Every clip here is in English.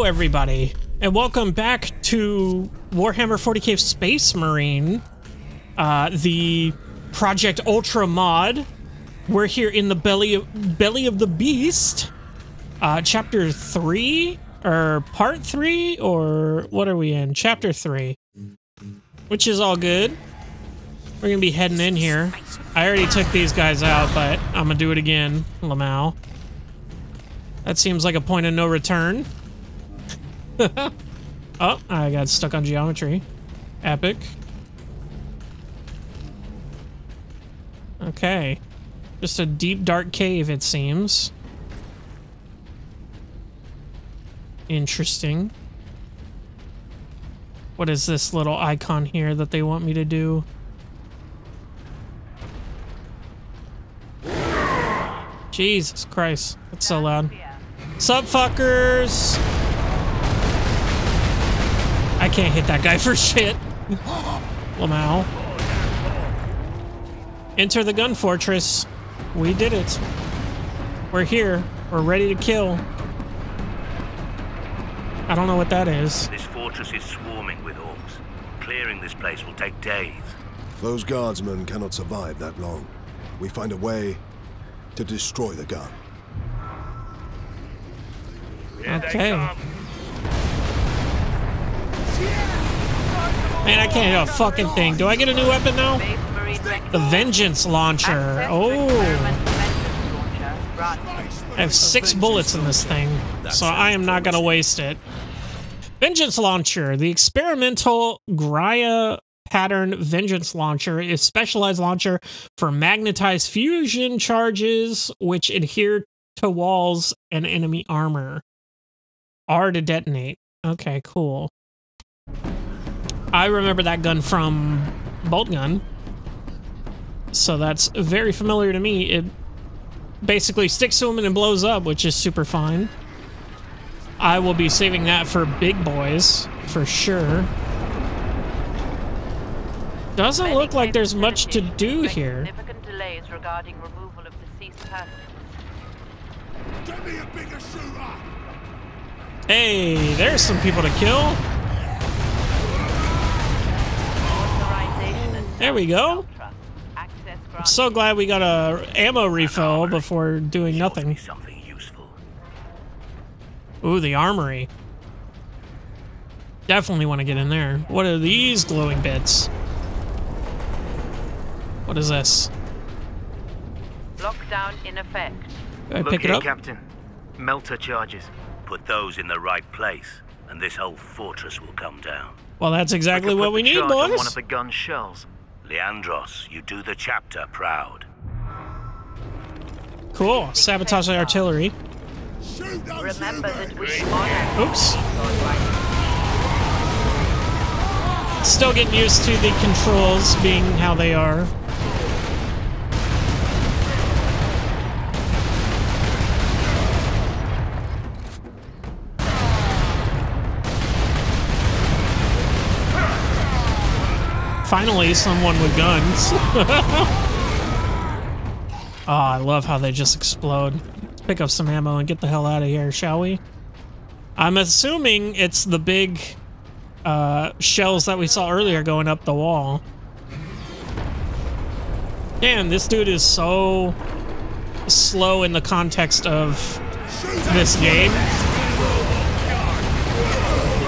Hello, everybody, and welcome back to Warhammer 40k Space Marine, uh, the Project Ultra mod. We're here in the belly of, belly of the beast, uh, chapter three or part three, or what are we in? Chapter three, which is all good. We're gonna be heading in here. I already took these guys out, but I'm gonna do it again, Lamau. That seems like a point of no return. oh, I got stuck on geometry. Epic. Okay. Just a deep, dark cave, it seems. Interesting. What is this little icon here that they want me to do? Jesus Christ. That's so loud. Sup, fuckers? I can't hit that guy for shit. Lamau. Enter the gun fortress. We did it. We're here. We're ready to kill. I don't know what that is. This fortress is swarming with orcs. Clearing this place will take days. Those guardsmen cannot survive that long. We find a way to destroy the gun. Okay. Man, I can't hit a fucking thing. Do I get a new weapon now? The Vengeance Launcher. Oh. I have six bullets in this thing, so I am not going to waste it. Vengeance Launcher. The experimental Graia pattern Vengeance Launcher is specialized launcher for magnetized fusion charges which adhere to walls and enemy armor. R to detonate. Okay, cool. I remember that gun from Boltgun. So that's very familiar to me. It basically sticks to him and blows up, which is super fine. I will be saving that for big boys, for sure. Doesn't look like there's much to do here. Significant delays regarding removal of deceased persons. Get me a bigger! Hey, there's some people to kill. There we go. I'm so glad we got a ammo refill before doing Sure to be nothing. Ooh, the armory. Definitely want to get in there. What are these glowing bits? What is this? Lockdown in effect. Do I Look pick it here, up? Captain. Melter charges. Put those in the right place, and this whole fortress will come down. Well, that's exactly could what put we the need, charge on One of the gun shells. Leandros, you do the chapter proud. Cool. Sabotage the artillery. Remember that we honor Oops. Still getting used to the controls being how they are. Finally, someone with guns. oh, I love how they just explode. Let's pick up some ammo and get the hell out of here, shall we? I'm assuming it's the big uh, shells that we saw earlier going up the wall. Damn, this dude is so slow in the context of this game.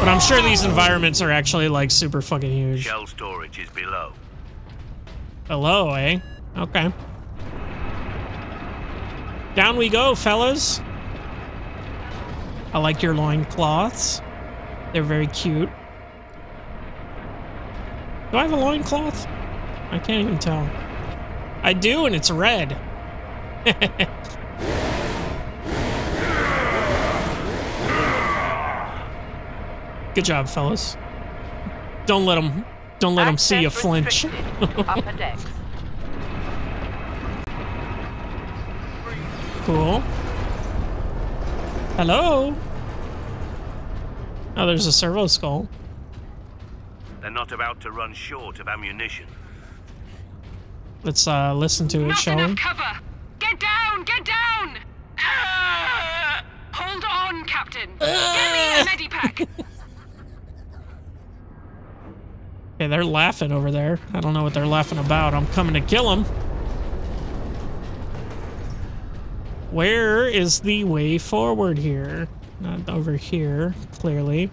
But I'm sure these environments are actually like super fucking huge. Shell storage is below. Hello, eh? Okay. Down we go, fellas. I like your loincloths. They're very cute. Do I have a loincloth? I can't even tell. I do, and it's red. Good job, fellas. Don't let them, don't let them see you flinch. restricted. Upper decks. Cool. Hello. Oh, there's a servo skull. They're not about to run short of ammunition. Let's uh listen to it, Not shall we? cover! Get down! Get down! Ah! Hold on, Captain! Get me a Medipack. They're laughing over there. I don't know what they're laughing about. I'm coming to kill them. Where is the way forward here? Not over here, clearly.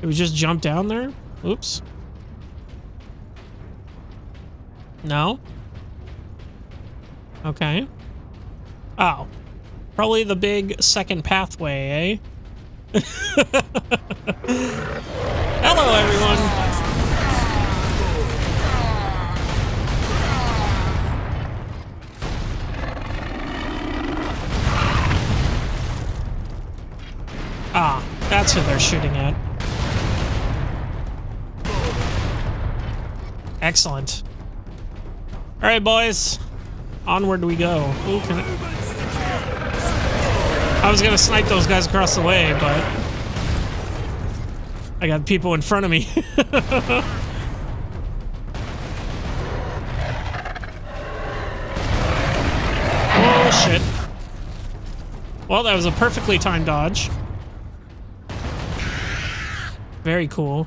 Did we just jump down there? Oops. No? Okay. Oh. Probably the big second pathway, eh? Hello, everyone. That's who they're shooting at. Excellent. All right, boys. Onward we go. Ooh, I... I was gonna snipe those guys across the way, but I got people in front of me. oh shit. Well, that was a perfectly timed dodge. Very cool.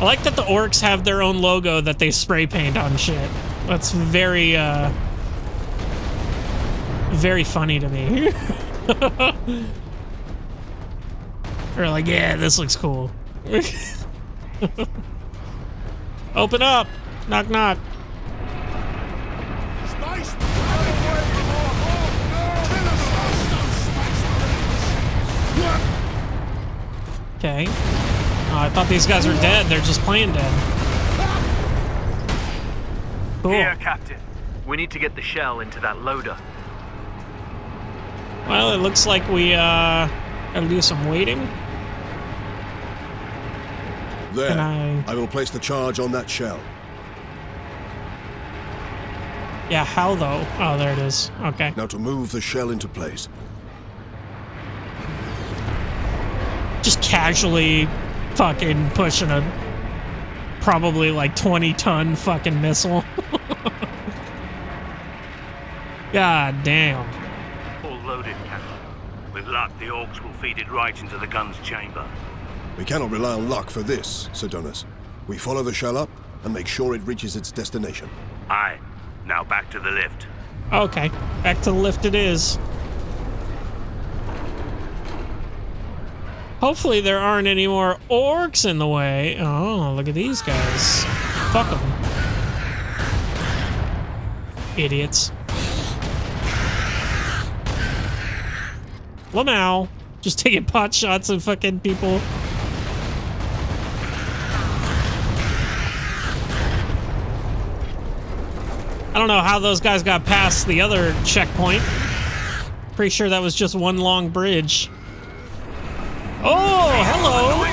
I like that the orcs have their own logo that they spray paint on shit. That's very, uh... Very funny to me. They're like, yeah, this looks cool. Open up! Knock knock. Okay. Oh, I thought these guys were dead. They're just playing dead. Cool. Here, Captain. We need to get the shell into that loader. Well, it looks like we uh gotta do some waiting. There. Can I- I will place the charge on that shell. Yeah, how though? Oh, there it is. Okay. Now to move the shell into place. Just casually fucking pushing a probably like 20 ton fucking missile. God damn. All loaded, Captain. With luck, the orcs will feed it right into the gun's chamber. We cannot rely on luck for this, Sidonus. We follow the shell up and make sure it reaches its destination. Aye. Now back to the lift. Okay, back to the lift it is. Hopefully there aren't any more orcs in the way. Oh, look at these guys. Fuck them. Idiots. Lamau. Just taking pot shots at fucking people. I don't know how those guys got past the other checkpoint. Pretty sure that was just one long bridge. Oh, hello.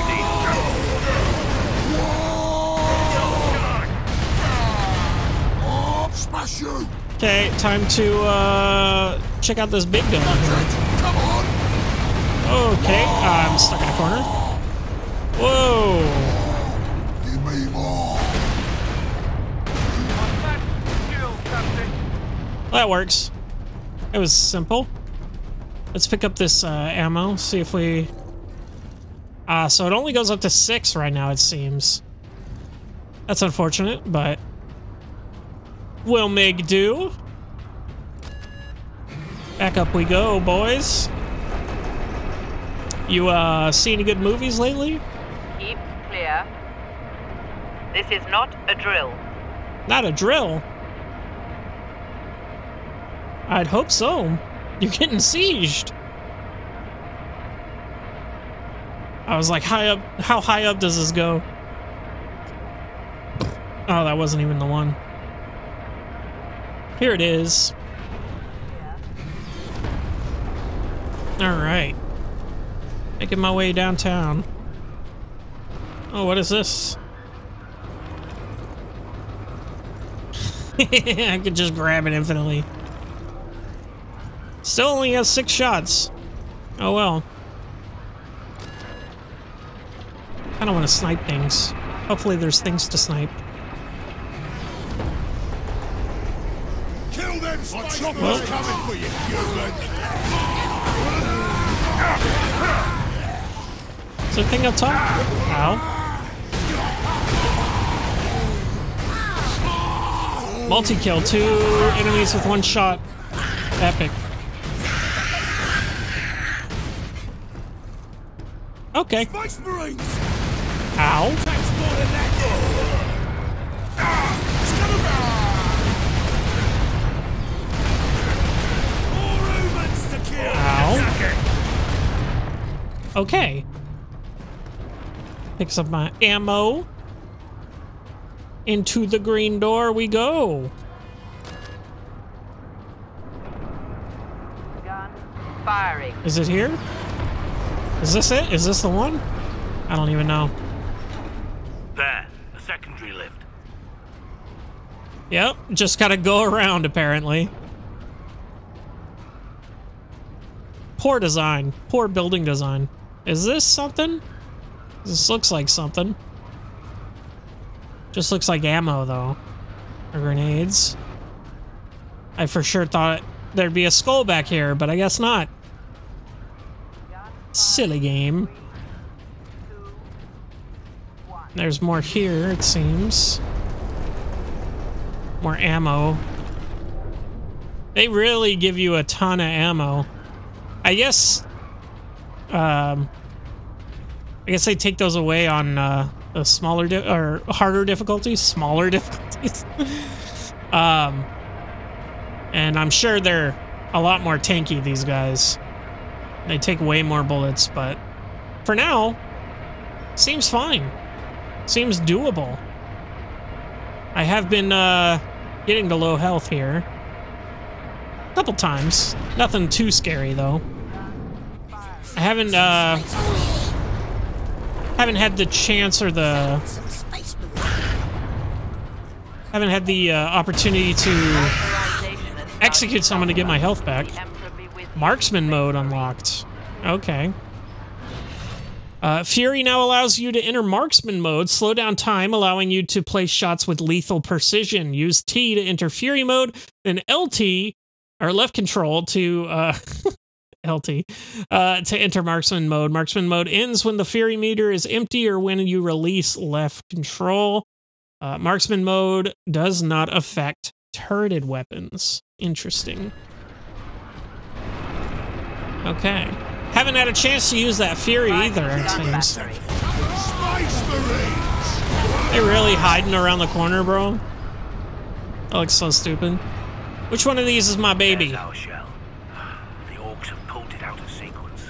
Okay, time to uh, check out this big gun. Okay, I'm stuck in a corner. Whoa. That works. It was simple. Let's pick up this uh, ammo, see if we... Uh, so it only goes up to six right now, it seems. That's unfortunate, but... We'll make do. Back up we go, boys. You, uh, see any good movies lately? Keep clear. This is not a drill. Not a drill. I'd hope so. You're getting sieged. I was like, high up. How high up does this go? Oh, that wasn't even the one. Here it is. All right. Making my way downtown. Oh, what is this? I could just grab it infinitely. Still only has six shots. Oh well. I don't want to snipe things. Hopefully there's things to snipe. Kill them space Well- coming for you, human! Is there a thing up top? Ow. Multi-kill, two enemies with one shot. Epic. Okay. Vice Marines! Ow. That's more than that! More humans to kill! Ow. Okay. Picks up my ammo. Into the green door we go. Gun firing. Is it here? Is this it? Is this the one? I don't even know. There, lift. Yep, just gotta go around apparently. Poor design. Poor building design. Is this something? This looks like something. Just looks like ammo though. Or grenades. I for sure thought there'd be a skull back here, but I guess not. Silly game. There's more here, it seems. More ammo. They really give you a ton of ammo. I guess. Um. I guess they take those away on uh, the smaller or harder difficulties, smaller difficulties. um. And I'm sure they're a lot more tanky. These guys. They take way more bullets, but for now, seems fine. Seems doable. I have been uh, getting to low health here. A couple times. Nothing too scary though. I haven't uh, haven't had the chance or the haven't had the uh, opportunity to execute someone to get my health back. Marksman mode unlocked. Okay. Uh, Fury now allows you to enter marksman mode, slow down time, allowing you to place shots with lethal precision. Use T to enter Fury mode, then LT or left control to uh, LT uh, to enter marksman mode. Marksman mode ends when the Fury meter is empty or when you release left control. Uh, marksman mode does not affect turreted weapons. Interesting. Okay. Haven't had a chance to use that Fury either, it Gun seems. factory. Space Marines! They really hiding around the corner, bro? That looks so stupid. Which one of these is my baby? There's shell. The orcs have pulled it out of sequence.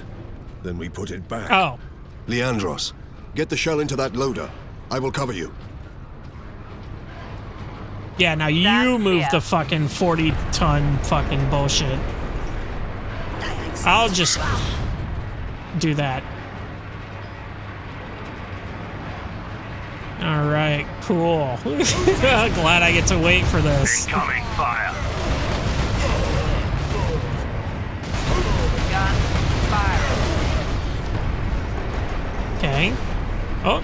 Then we put it back. Oh, Leandros, get the shell into that loader. I will cover you. yeah, now you That's move clear. the fucking 40 ton fucking bullshit. I'll just do that. Alright, cool. Glad I get to wait for this. Incoming fire. Gun firing. Okay. Oh,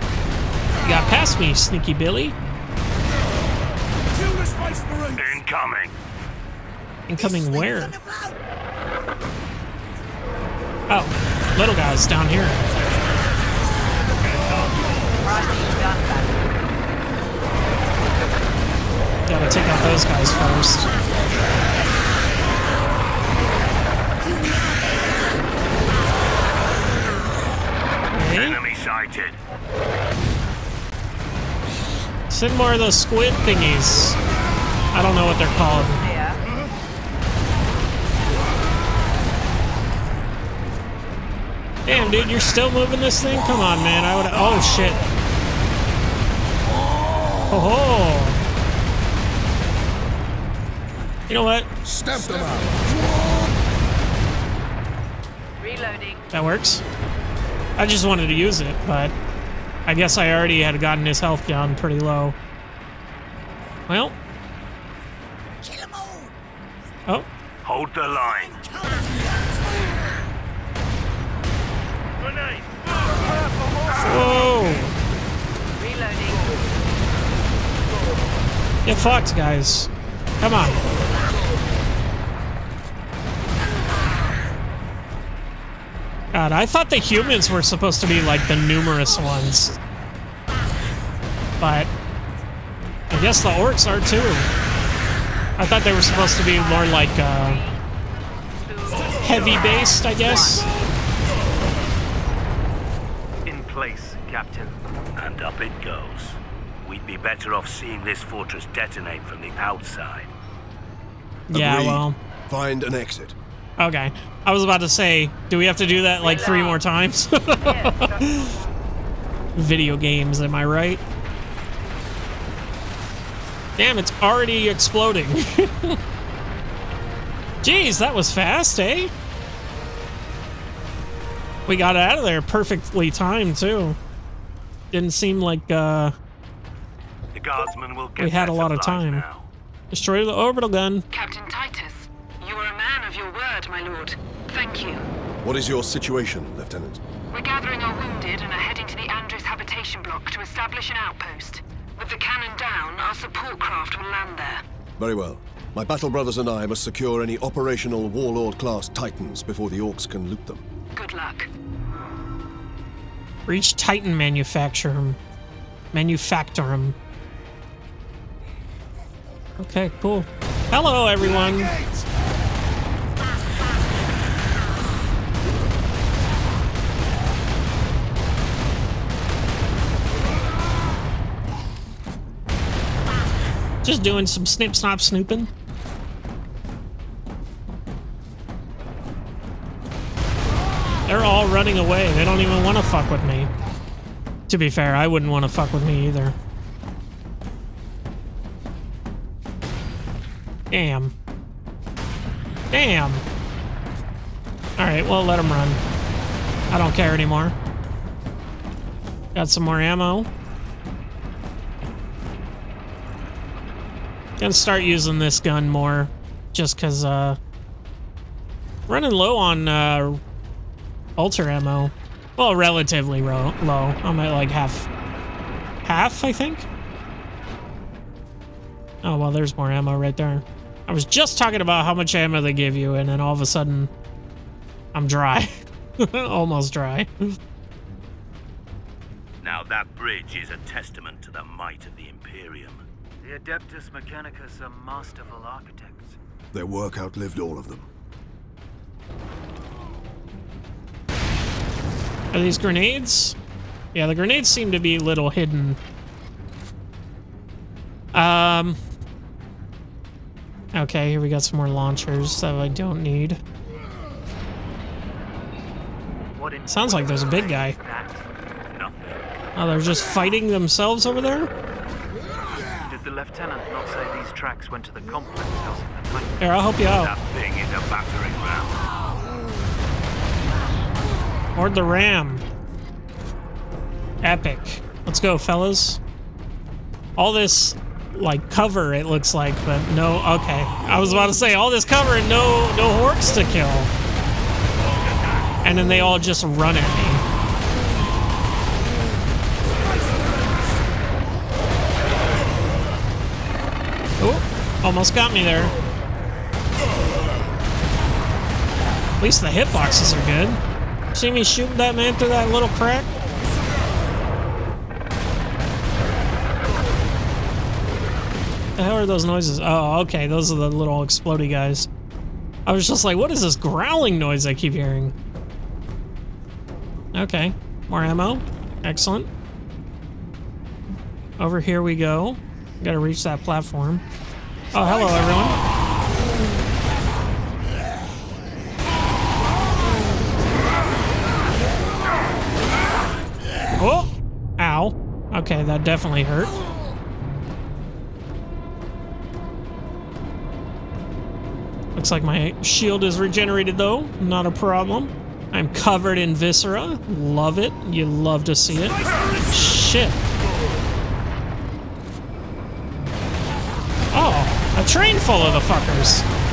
you got past me, sneaky Billy. Kill the Space Marines! Incoming. Incoming where? Oh, little guy's down here. Rising gun battery. Gotta take out those guys first. Enemy sighted. Send more of those squid thingies. I don't know what they're called. Damn, dude, you're still moving this thing? Come on, man. I would. Oh shit. Oh. You know what? Stamp them out! Reloading. That works. I just wanted to use it, but I guess I already had gotten his health down pretty low. Well. Oh, Hold the line. Whoa! Get fucked, guys. Come on. God, I thought the humans were supposed to be like the numerous ones. But I guess the orcs are too. I thought they were supposed to be more like uh, heavy based, I guess. Up it goes. We'd be better off seeing this fortress detonate from the outside. Yeah, Agreed. well, Find an exit. okay. I was about to say, do we have to do that like three more times? Video games, am I right? Damn, it's already exploding. Jeez, that was fast, eh? We got out of there perfectly timed, too. Didn't seem like, uh, The guardsmen will get We had a lot of time. Now. destroy the orbital gun. Captain Titus, you are a man of your word, my lord. Thank you. What is your situation, Lieutenant? We're gathering our wounded and are heading to the Andres habitation block to establish an outpost. With the cannon down, our support craft will land there. Very well. My battle brothers and I must secure any operational Warlord-class Titans before the Orcs can loot them. Good luck. Reach Titan Manufactorum. Manufacture 'em. Okay, cool. Hello, everyone. Just doing some snip, snop, snooping. They're all running away. They don't even want to fuck with me. To be fair, I wouldn't want to fuck with me either. Damn. Damn. Alright, well, let them run. I don't care anymore. Got some more ammo. Gonna start using this gun more. Just because, uh... Running low on, uh... Ultra ammo. Well, relatively ro- low. I'm at like half. Half, I think? Oh, well, there's more ammo right there. I was just talking about how much ammo they give you, and then all of a sudden, I'm dry. Almost dry. Now that bridge is a testament to the might of the Imperium. The Adeptus Mechanicus are masterful architects. Their work outlived all of them. Are these grenades? Yeah, the grenades seem to be a little hidden. Um. Okay, here we got some more launchers that I don't need. Sounds like there's a big guy. Oh, they're just fighting themselves over there? Did the lieutenant not say these tracks went to the complex housing the? Here, I'll help you out. That thing is a battering ram. Or the ram. Epic. Let's go, fellas. All this, like, cover, it looks like, but no, okay. I was about to say, all this cover and no, no orcs to kill. And then they all just run at me. Oh, almost got me there. At least the hitboxes are good. See me shooting that man through that little crack? The hell are those noises? Oh, okay, those are the little explodey guys. I was just like, what is this growling noise I keep hearing? Okay, more ammo. Excellent. Over here we go. Gotta reach that platform. Oh, hello, everyone. Okay, that definitely hurt. Looks like my shield is regenerated though. Not a problem. I'm covered in viscera. Love it. You love to see it. Shit. Oh, a train full of the fuckers.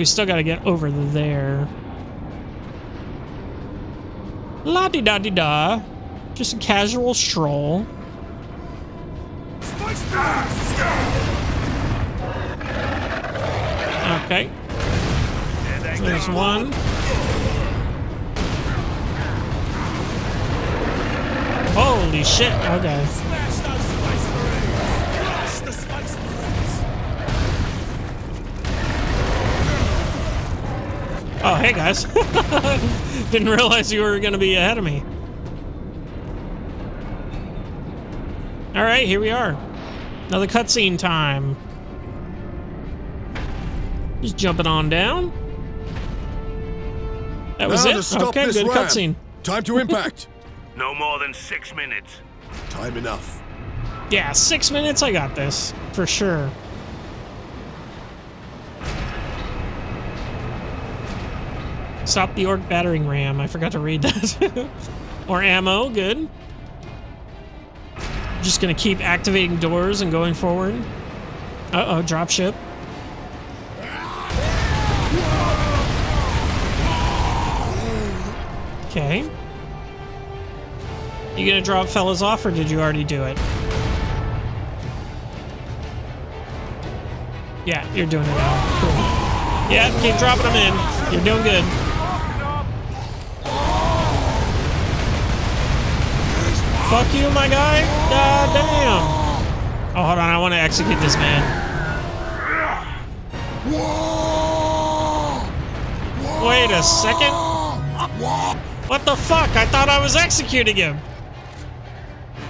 we still got to get over there. La-di-da-di-da. -da. Just a casual stroll. Okay. There's one. Holy shit, okay. Hey guys. Didn't realize you were going to be ahead of me. All right, here we are. Another cutscene time. Just jumping on down. That was now it. okay, good ram. cutscene. Time to impact. No more than six minutes. Time enough. Yeah, six minutes. I got this for sure. Stop the orc battering ram. I forgot to read that. or ammo. Good. Just gonna keep activating doors and going forward. Uh oh, dropship. Okay. You gonna drop fellas off, or did you already do it? Yeah, you're doing it now. Cool. Yeah, keep dropping them in. You're doing good. Fuck you, my guy. God damn. Oh, hold on. I want to execute this man. Wait a second. What the fuck? I thought I was executing him.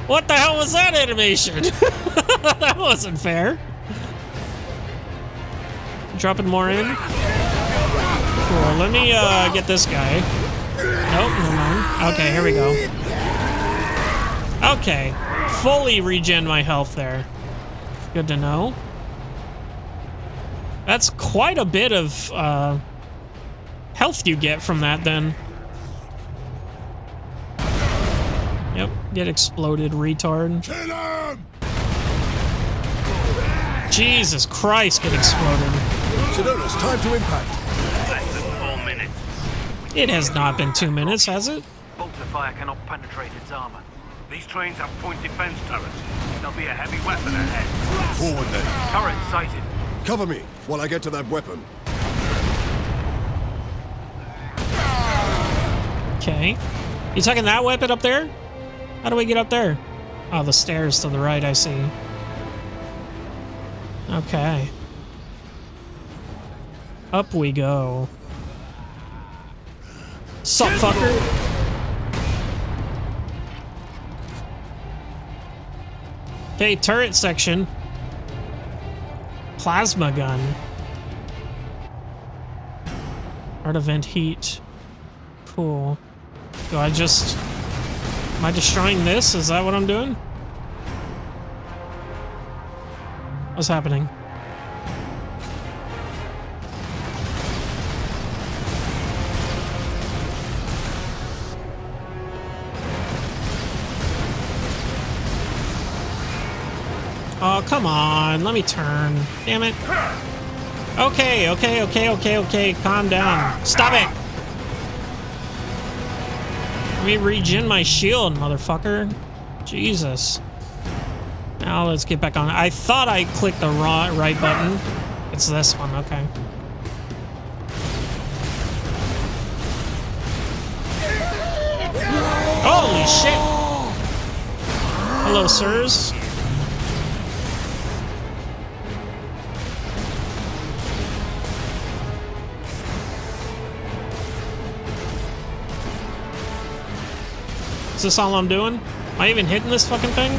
What the hell was that animation? that wasn't fair. Dropping more in. Cool. Let me uh, get this guy. Nope, never mind. Okay, here we go. Okay. Fully regen my health there. Good to know. That's quite a bit of uh, health you get from that then. Yep, get exploded, retard. Kill him! Jesus Christ, get exploded. Sidonus time to impact. Less four minutes. It has not been two minutes, has it? Bolter fire cannot penetrate its armor. These trains have point defense turrets. There'll be a heavy weapon ahead. Forward then. Turret sighted. Cover me while I get to that weapon. Okay. You taking that weapon up there? How do we get up there? Oh, the stairs to the right, I see. Okay. Up we go. Sup, fucker? Okay, turret section. Plasma gun. Art event heat. Cool. Do I just... Am I destroying this? Is that what I'm doing? What's happening? Oh, come on. Let me turn. Damn it. Okay, okay, okay, okay, okay. Calm down. Stop it. Let me regen my shield, motherfucker. Jesus. Now let's get back on. I thought I clicked the right button. It's this one, okay. Holy shit! Hello, sirs. Is this all I'm doing? Am I even hitting this fucking thing?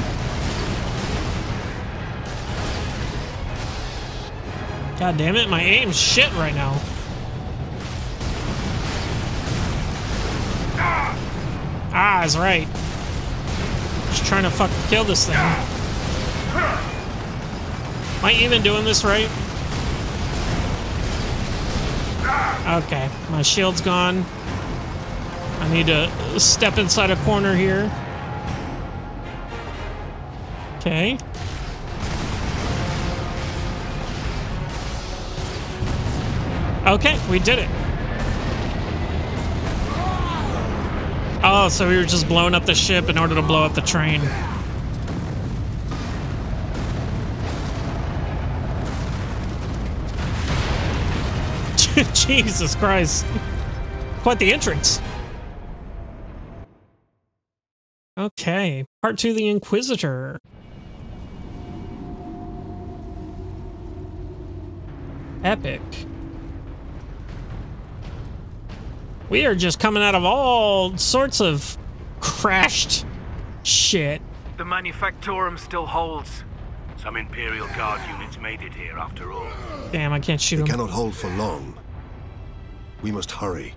God damn it, my aim's shit right now. Ah, is right. Just trying to fucking kill this thing. Am I even doing this right? Okay, my shield's gone. I need to step inside a corner here. Okay. Okay, we did it. Oh, so we were just blowing up the ship in order to blow up the train. Jesus Christ. Quite the entrance. Okay, part two The Inquisitor. Epic. We are just coming out of all sorts of crashed shit. The Manufactorum still holds. Some Imperial Guard units made it here after all. Damn, I can't shoot They him. cannot hold for long. We must hurry.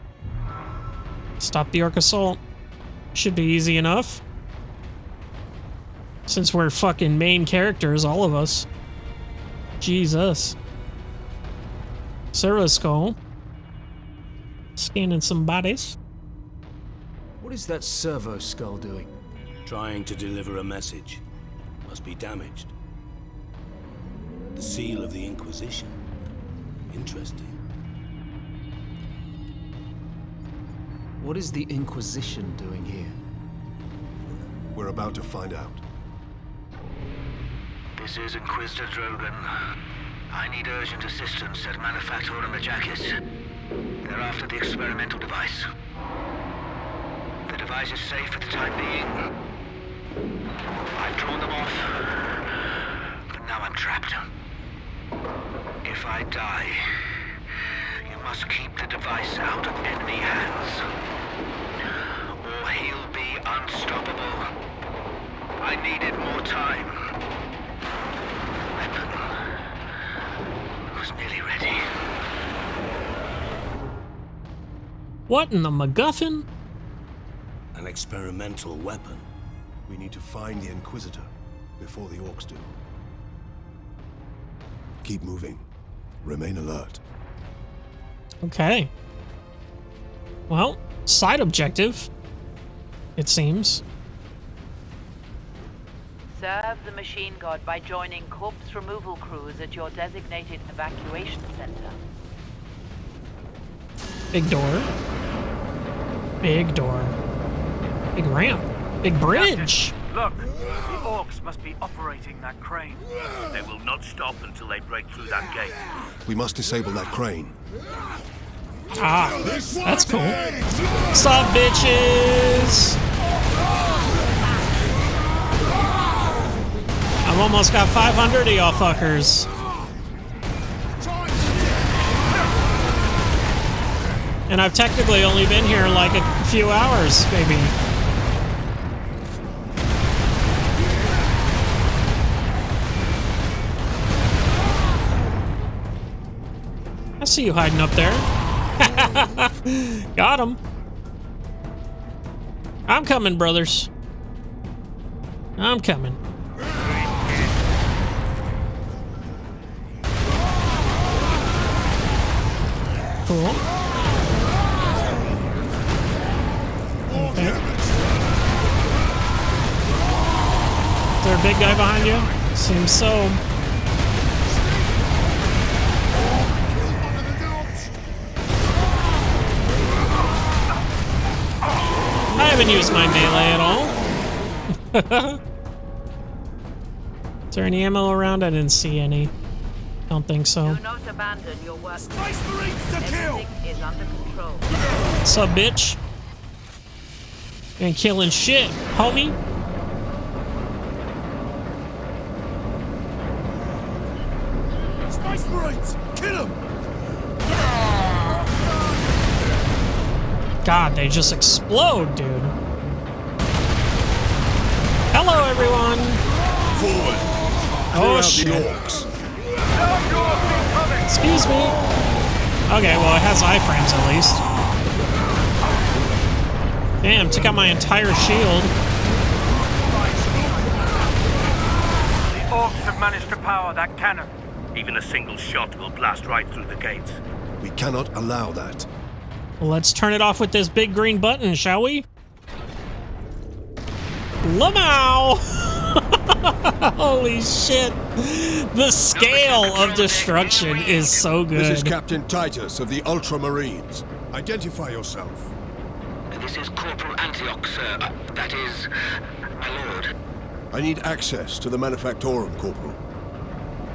Stop the Orc Assault. Should be easy enough. Since we're fucking main characters, all of us. Jesus. Servo Skull. Scanning some bodies. What is that servo skull doing? Trying to deliver a message. Must be damaged. The seal of the Inquisition. Interesting. What is the Inquisition doing here? We're about to find out. This is Inquisitor Drogan. I need urgent assistance at Manufactorum Ajakis. They're after the experimental device. The device is safe for the time being. I've drawn them off, but now I'm trapped. If I die, you must keep the device out of enemy hands, or he'll be unstoppable. I needed more time. Weapon was nearly ready. What in the MacGuffin? An experimental weapon. We need to find the Inquisitor before the Orcs do. Keep moving. Remain alert. Okay. Well, side objective. It seems. Serve the machine god by joining corpse removal crews at your designated evacuation center. Big door. Big door. Big ramp. Big bridge. Look, the orcs must be operating that crane. They will not stop until they break through that gate. We must disable that crane. Ah, that's cool. Sup, bitches? I've almost got 500 of y'all fuckers. And I've technically only been here like a few hours, maybe. I see you hiding up there. Got him. I'm coming, brothers. I'm coming. Cool. Okay. Is there a big guy behind you? Seems so. I haven't used my melee at all. Is there any ammo around? I didn't see any. Don't think so. Do not abandon your work. Everything is under control. Sub bitch. Ain't killing shit, homie. Space Marines! Kill him! God, they just explode, dude. Hello, everyone. Forward! Oh, Clear out shit. The Orcs! Excuse me. Okay, well, it has iframes at least. Damn, took out my entire shield. The orcs have managed to power that cannon. Even a single shot will blast right through the gates. We cannot allow that. Well, let's turn it off with this big green button, shall we? Lamau! Holy shit. The scale of destruction is so good. This is Captain Titus of the Ultramarines. Identify yourself. This is Corporal Antioch, sir. Uh, that is, my lord. I need access to the Manufactorum, Corporal.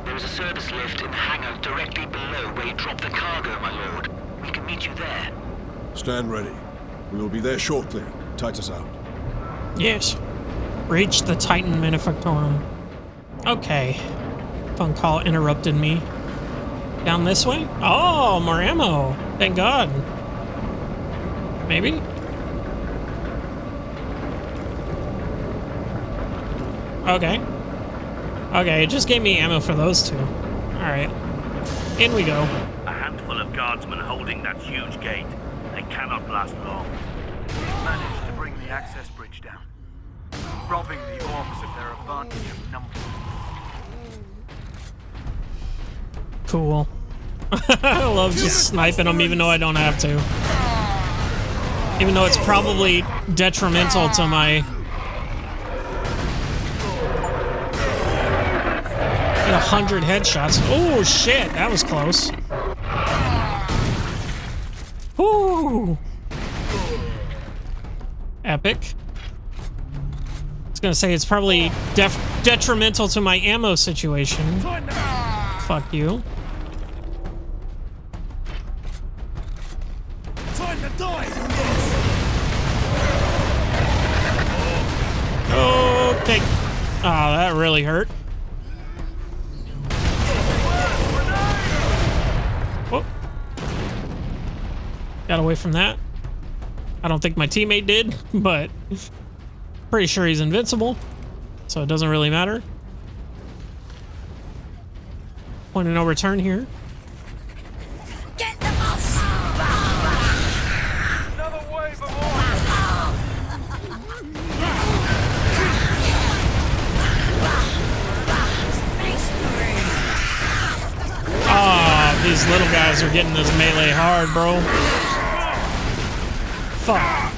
There is a service lift in the hangar directly below where you drop the cargo, my lord. We can meet you there. Stand ready. We will be there shortly. Titus out. Yes. Reach the Titan Manufactorum. Okay. Phone call interrupted me. Down this way? Oh, more ammo. Thank God. Maybe? Okay. Okay, it just gave me ammo for those two. Alright. In we go. A handful of guardsmen holding that huge gate. They cannot last long. Managed to bring the access bridge down, robbing the orcs of their advantage of numbers. Cool. I love just sniping them even though I don't have to. Even though it's probably detrimental to my... Get a hundred headshots. Oh shit, that was close. Ooh. Epic. Was gonna say it's probably detrimental to my ammo situation. Fuck you. Okay. Oh, that really hurt. Whoop. Got away from that. I don't think my teammate did, but pretty sure he's invincible, so it doesn't really matter. Point of no return here. Another wave of orcs! Ah, these little guys are getting this melee hard, bro. Fuck.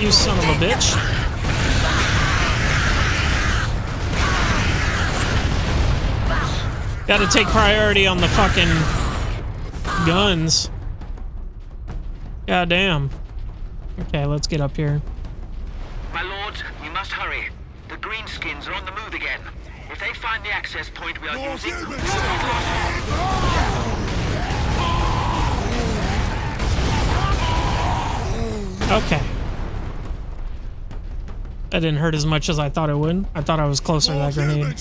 You son of a bitch. Gotta take priority on the fucking guns. God damn. Okay, let's get up here. My lords, we must hurry. The greenskins are on the move again. If they find the access point we are using, we will be lost. Okay. That didn't hurt as much as I thought it would. I thought I was closer to that grenade.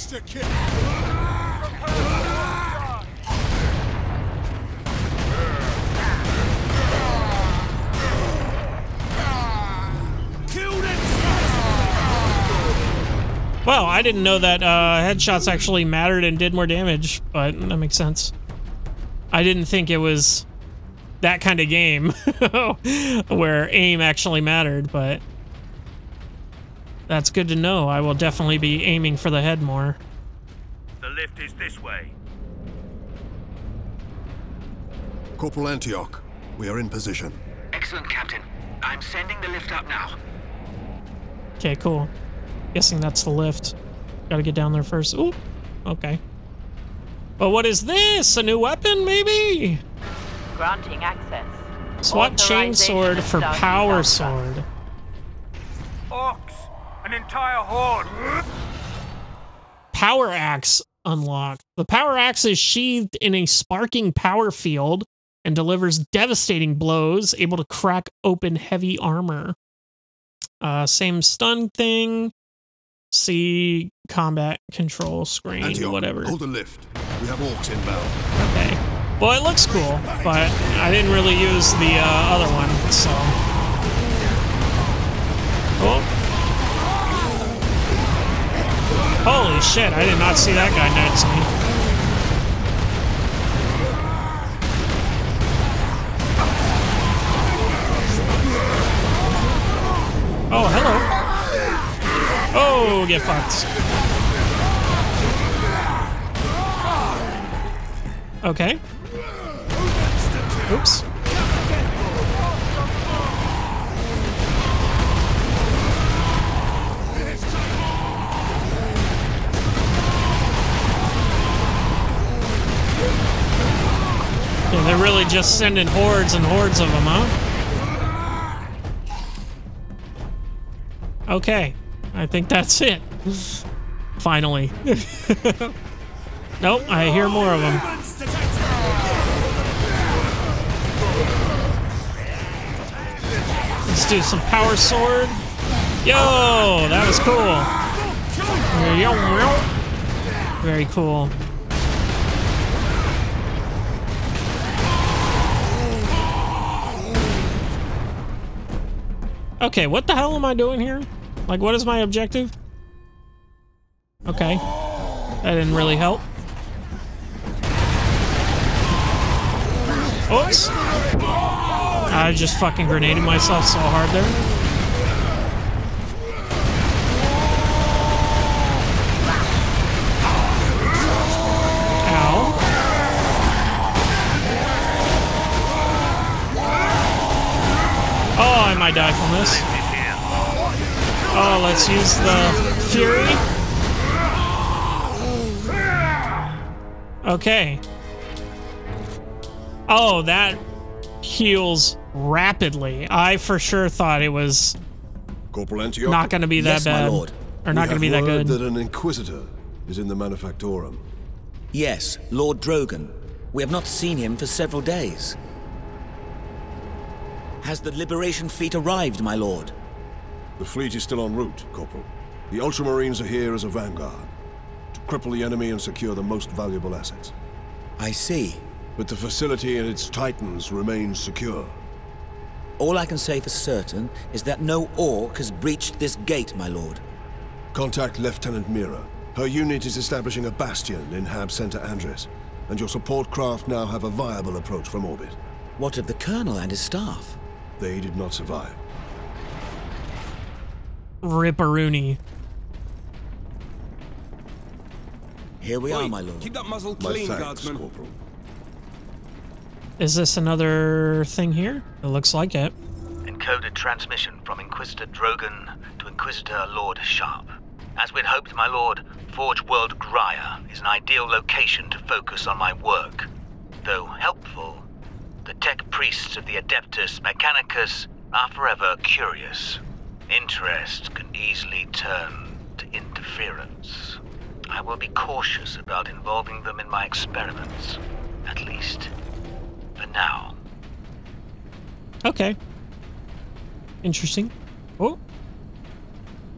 Well, I didn't know that uh, headshots actually mattered and did more damage, but that makes sense. I didn't think it was that kind of game where aim actually mattered, but that's good to know. I will definitely be aiming for the head more. The lift is this way. Corporal Antioch, we are in position. Excellent, Captain. I'm sending the lift up now. Okay, cool. Guessing that's the lift. Gotta get down there first. Ooh, okay. But what is this? A new weapon, maybe? Granting access. SWAT chainsword Authorization for power Dungeon sword. Orcs! An entire horde! Power axe unlocked. The power axe is sheathed in a sparking power field and delivers devastating blows, able to crack open heavy armor. Uh, same stun thing. See combat control screen, Antioch, whatever. hold the lift. We have orcs inbound. Okay. Well, it looks cool, but I didn't really use the uh, other one, so. Oh. Holy shit, I did not see that guy next to me. Oh, hello. Oh, get fucked. Okay. Oops. Yeah, they're really just sending hordes and hordes of them, huh? Okay. I think that's it. Finally. Nope, I hear more of them. Let's do some power sword. Yo, that was cool. Very cool. Okay, what the hell am I doing here? Like, what is my objective? Okay. That didn't really help. Oops. I just fucking grenaded myself so hard there. Oh, I might die from this. Oh, let's use the Fury. Okay. Oh, that heals rapidly. I for sure thought it was Corporal Antioch? not going to be that Yes, my bad. lord. Or not We going to be have that word good. that an Inquisitor is in the Manufactorum. Yes, Lord Drogan. We have not seen him for several days. Has the Liberation fleet arrived, my lord? The fleet is still en route, Corporal. The Ultramarines are here as a vanguard, to cripple the enemy and secure the most valuable assets. I see. But the facility and its titans remain secure. All I can say for certain is that no orc has breached this gate, my lord. Contact Lieutenant Mira. Her unit is establishing a bastion in Hab Center Andres, and your support craft now have a viable approach from orbit. What of the Colonel and his staff? They did not survive. Ripperoonie. Here we are, my lord. Keep that muzzle My clean, thanks, guardsman. Corporal. Is this another thing here? It looks like it. Encoded transmission from Inquisitor Drogan to Inquisitor Lord Sharp. As we'd hoped, my lord, Forge World Graia is an ideal location to focus on my work. Though helpful, the tech priests of the Adeptus Mechanicus are forever curious. Interest can easily turn to interference. I will be cautious about involving them in my experiments. At least, for now. Okay. Interesting. Oh.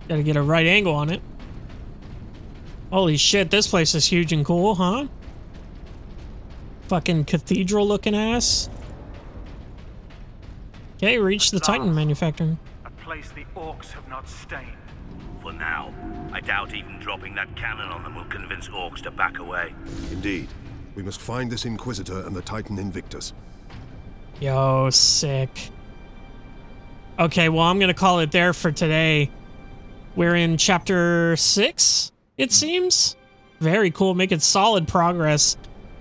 Gotta get a right angle on it. Holy shit, this place is huge and cool, huh? Fucking cathedral looking ass. Okay, reach the Titan Manufactorum. A place the orcs have not stained. For now, I doubt even dropping that cannon on them will convince orcs to back away. Indeed. We must find this Inquisitor and the Titan Invictus. Yo, sick. Okay, well, I'm gonna call it there for today. We're in chapter six, it seems. Very cool, making solid progress.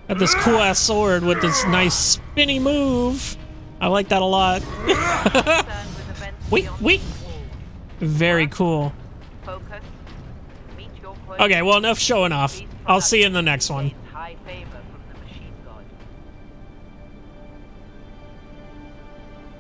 Got this cool ass sword with this nice spinny move. I like that a lot. wait, wait. Very cool. Focus. Meet your Okay, well, enough showing off. I'll see you in the next one.